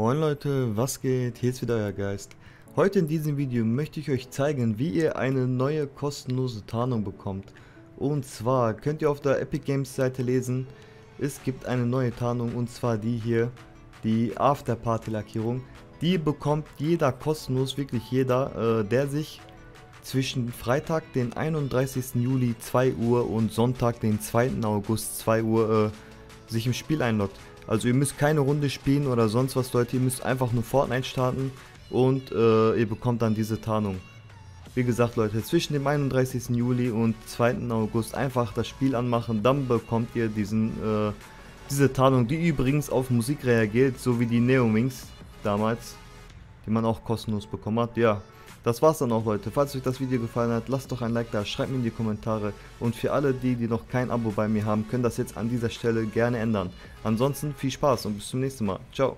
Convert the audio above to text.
Moin Leute, was geht? Hier ist wieder euer Geist. Heute in diesem Video möchte ich euch zeigen, wie ihr eine neue kostenlose Tarnung bekommt. Und zwar könnt ihr auf der Epic Games Seite lesen, es gibt eine neue Tarnung und zwar die hier, die After Party Lackierung. Die bekommt jeder kostenlos, wirklich jeder, äh, der sich zwischen Freitag den 31. Juli 2 Uhr und Sonntag den 2. August 2 Uhr äh, sich im Spiel einloggt. Also ihr müsst keine Runde spielen oder sonst was Leute, ihr müsst einfach nur Fortnite starten und äh, ihr bekommt dann diese Tarnung. Wie gesagt Leute, zwischen dem 31. Juli und 2. August einfach das Spiel anmachen, dann bekommt ihr diesen, äh, diese Tarnung, die übrigens auf Musik reagiert, so wie die Neowings damals, die man auch kostenlos bekommen hat. Ja, das war's dann auch Leute. Falls euch das Video gefallen hat, lasst doch ein Like da, schreibt mir in die Kommentare. Und für alle die, die noch kein Abo bei mir haben, können das jetzt an dieser Stelle gerne ändern. Ansonsten viel Spaß und bis zum nächsten Mal. Ciao.